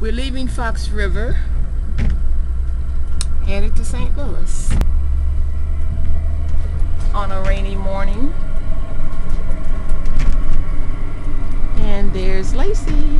We're leaving Fox River, headed to St. Louis on a rainy morning. And there's Lacey.